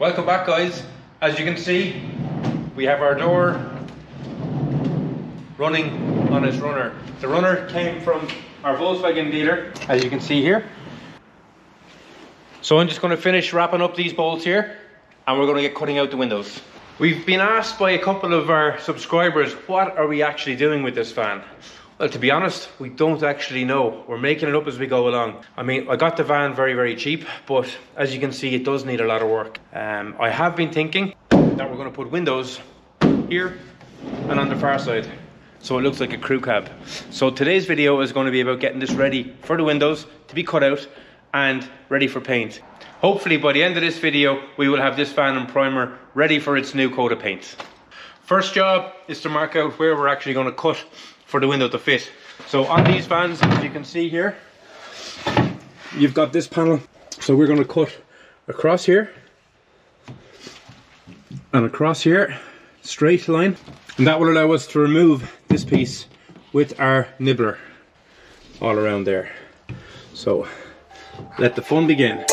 Welcome back guys. As you can see, we have our door running on its runner. The runner came from our Volkswagen dealer, as you can see here. So I'm just going to finish wrapping up these bolts here and we're going to get cutting out the windows. We've been asked by a couple of our subscribers, what are we actually doing with this van? Well, to be honest, we don't actually know. We're making it up as we go along. I mean, I got the van very, very cheap, but as you can see, it does need a lot of work. Um, I have been thinking that we're going to put windows here and on the far side so it looks like a crew cab. So today's video is going to be about getting this ready for the windows to be cut out and ready for paint. Hopefully by the end of this video, we will have this van and primer ready for its new coat of paint. First job is to mark out where we're actually going to cut for the window to fit. So on these vans, as you can see here, you've got this panel. So we're going to cut across here and across here, straight line. And that will allow us to remove this piece with our nibbler all around there. So let the fun begin.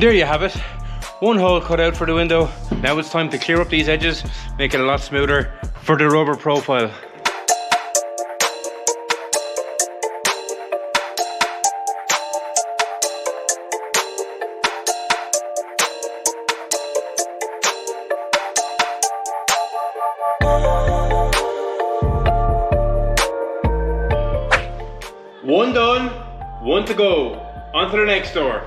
And there you have it. One hole cut out for the window. Now it's time to clear up these edges, make it a lot smoother for the rubber profile. One done, one to go. On to the next door.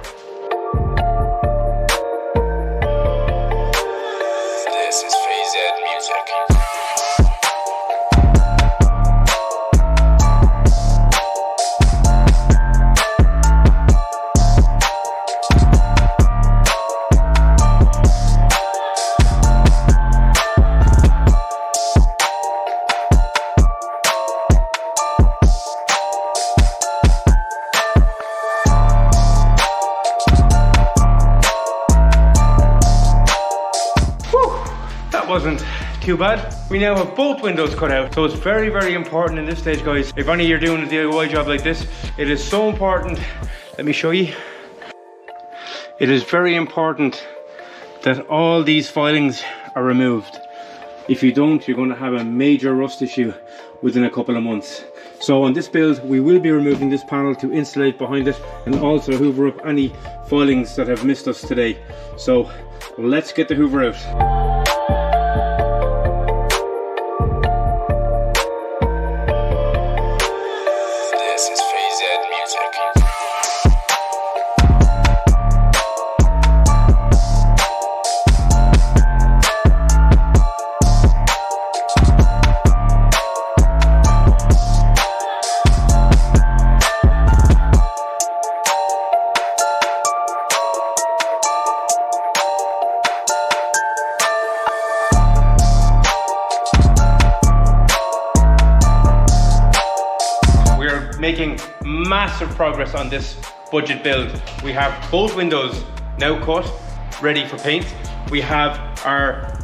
Too bad. We now have both windows cut out. So it's very, very important in this stage, guys. If any of you are doing a DIY job like this, it is so important. Let me show you. It is very important that all these filings are removed. If you don't, you're going to have a major rust issue within a couple of months. So on this build, we will be removing this panel to insulate behind it and also hoover up any filings that have missed us today. So let's get the hoover out. Making massive progress on this budget build. We have both windows now cut, ready for paint. We have our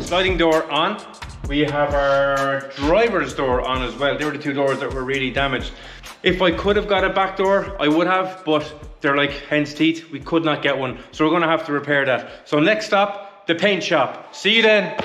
sliding door on. We have our driver's door on as well. They were the two doors that were really damaged. If I could have got a back door, I would have, but they're like hen's teeth. We could not get one. So we're gonna have to repair that. So next stop, the paint shop. See you then.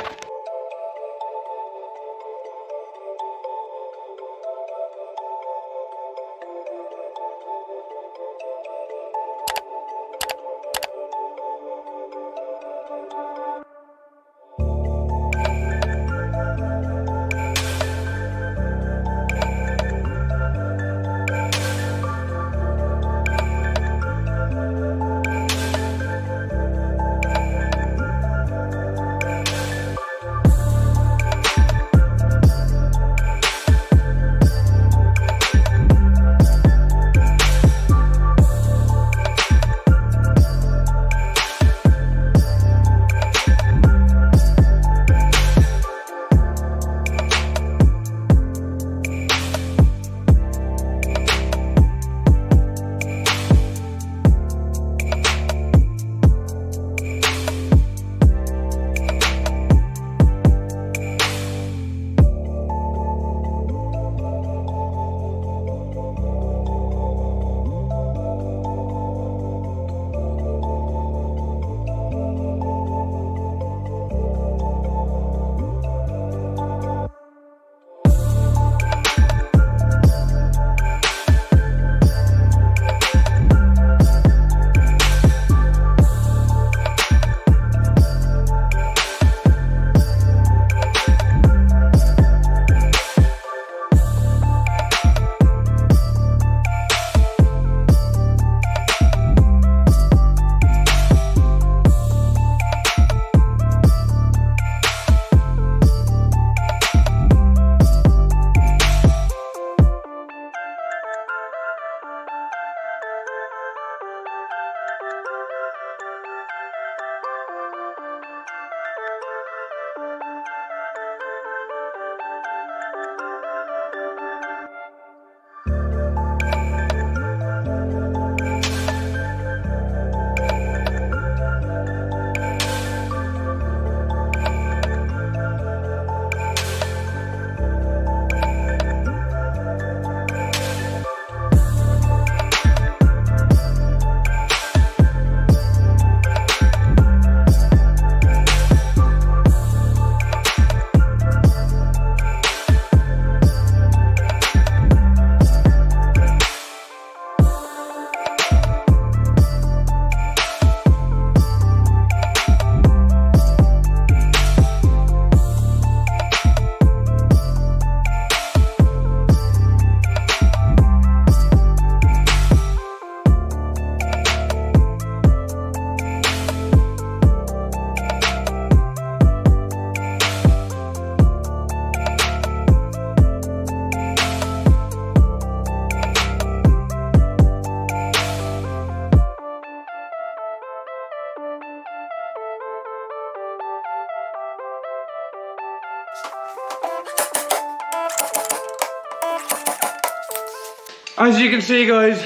As you can see guys,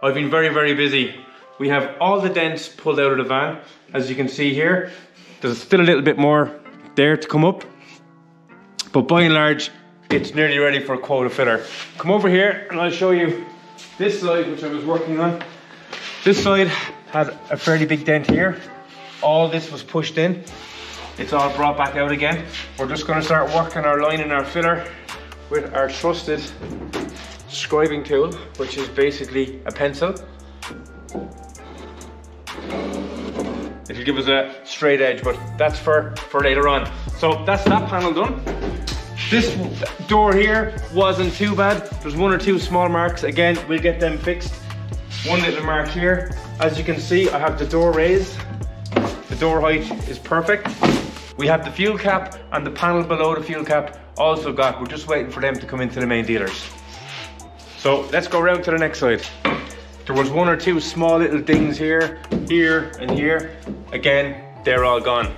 I've been very, very busy. We have all the dents pulled out of the van. As you can see here, there's still a little bit more there to come up. But by and large, it's nearly ready for a quota filler. Come over here and I'll show you this side, which I was working on. This side had a fairly big dent here. All this was pushed in. It's all brought back out again. We're just gonna start working our line and our filler with our trusted scribing tool, which is basically a pencil. It'll give us a straight edge, but that's for, for later on. So that's that panel done. This door here wasn't too bad. There's one or two small marks. Again, we'll get them fixed. One little mark here. As you can see, I have the door raised. The door height is perfect. We have the fuel cap and the panel below the fuel cap also got. We're just waiting for them to come into the main dealers. So let's go round to the next side. There was one or two small little things here, here and here. Again, they're all gone.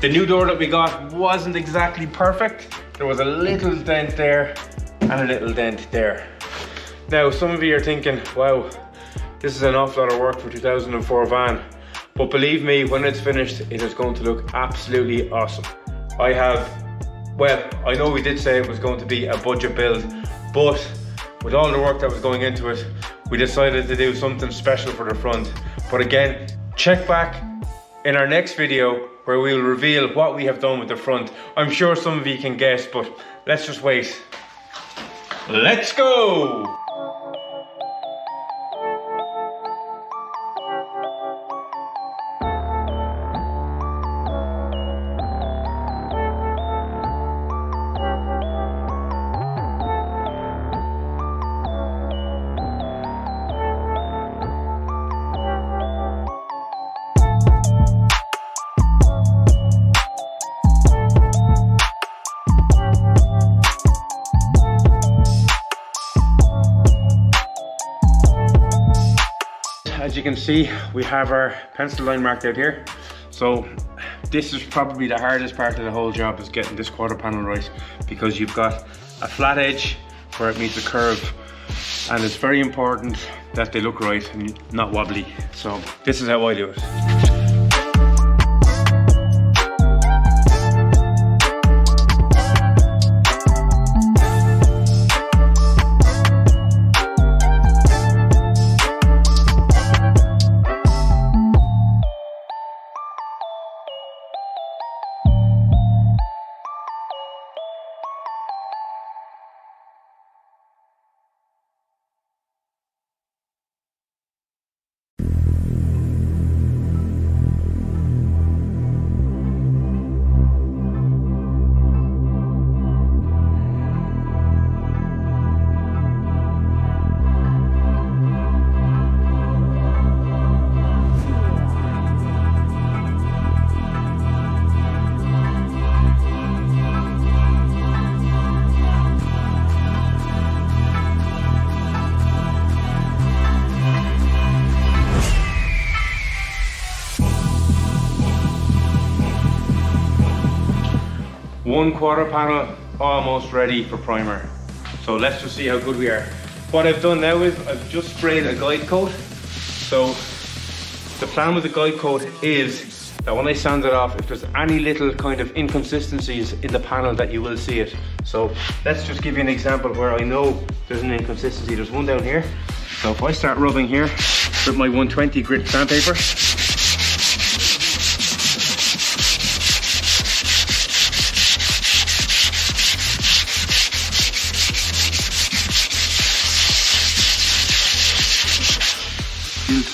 The new door that we got wasn't exactly perfect. There was a little dent there and a little dent there. Now, some of you are thinking, wow, this is an awful lot of work for 2004 van. But believe me, when it's finished, it is going to look absolutely awesome. I have, well, I know we did say it was going to be a budget build, but with all the work that was going into it, we decided to do something special for the front. But again, check back in our next video where we will reveal what we have done with the front. I'm sure some of you can guess, but let's just wait. Let's go! As you can see, we have our pencil line marked out here. So this is probably the hardest part of the whole job is getting this quarter panel right because you've got a flat edge where it meets a curve and it's very important that they look right and not wobbly. So this is how I do it. One quarter panel almost ready for primer. So let's just see how good we are. What I've done now is I've just sprayed a guide coat. So the plan with the guide coat is that when I sand it off, if there's any little kind of inconsistencies in the panel that you will see it. So let's just give you an example where I know there's an inconsistency. There's one down here. So if I start rubbing here with my 120 grit sandpaper,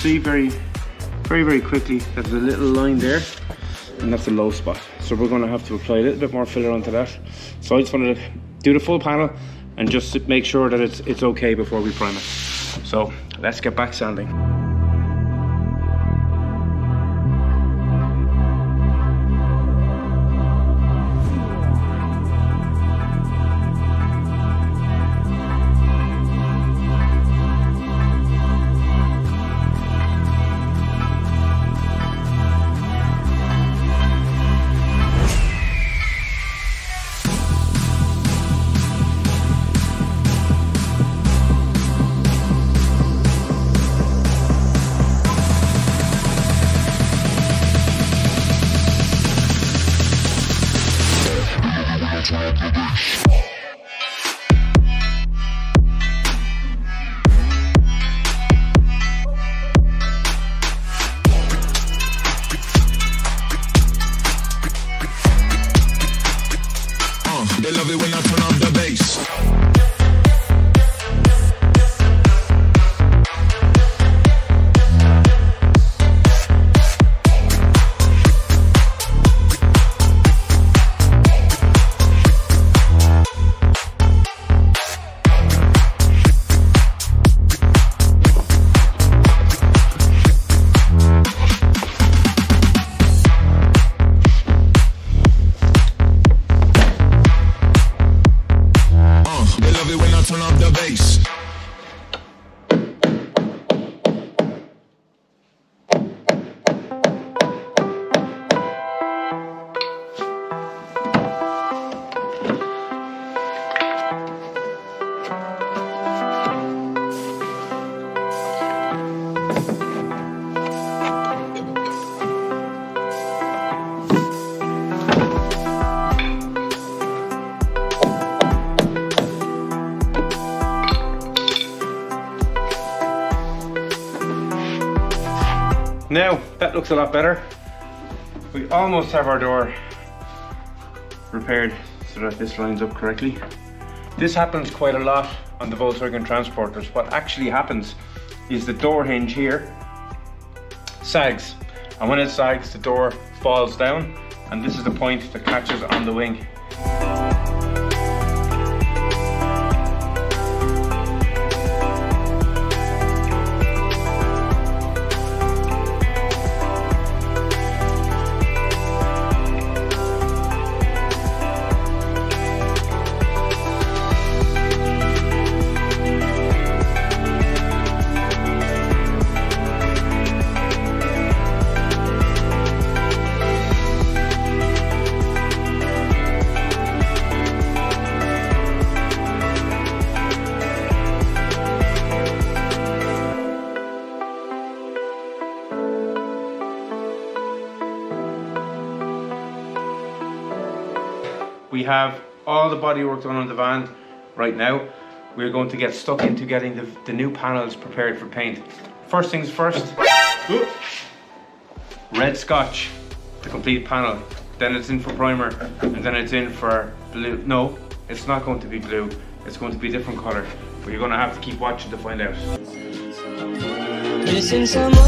see very, very, very quickly there's a little line there and that's a low spot. So we're gonna have to apply a little bit more filler onto that. So I just wanted to do the full panel and just make sure that it's, it's okay before we prime it. So let's get back sanding. Yeah. Now, that looks a lot better. We almost have our door repaired so that this lines up correctly. This happens quite a lot on the Volkswagen Transporters. What actually happens is the door hinge here sags. And when it sags, the door falls down and this is the point that catches on the wing. Have all the bodywork done on the van right now. We're going to get stuck into getting the, the new panels prepared for paint. First things first, red scotch, the complete panel. Then it's in for primer, and then it's in for blue. No, it's not going to be blue. It's going to be a different color. But you're going to have to keep watching to find out. Missing someone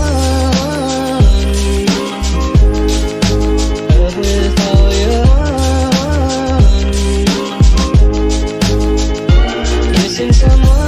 Missing someone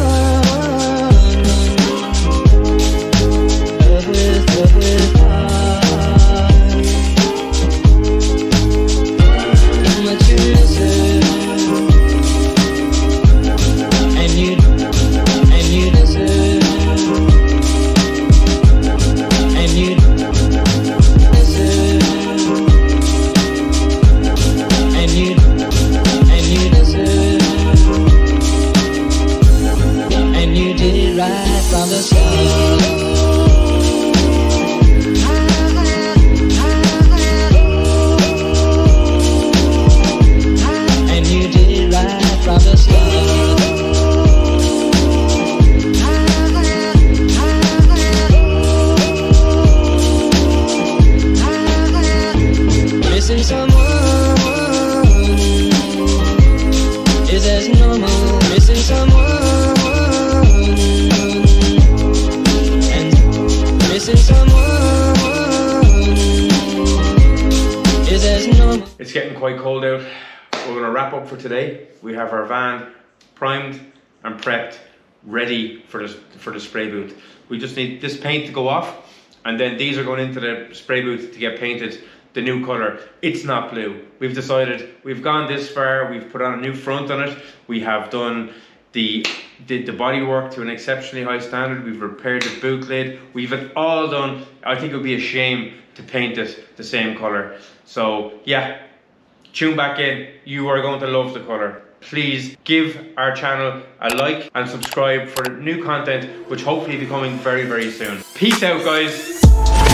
for today. We have our van primed and prepped, ready for the, for the spray booth. We just need this paint to go off, and then these are going into the spray booth to get painted the new color. It's not blue. We've decided we've gone this far. We've put on a new front on it. We have done the did the body work to an exceptionally high standard. We've repaired the boot lid. We've it all done. I think it would be a shame to paint it the same color. So yeah, tune back in. You are going to love the color. Please give our channel a like and subscribe for new content, which hopefully be coming very, very soon. Peace out, guys.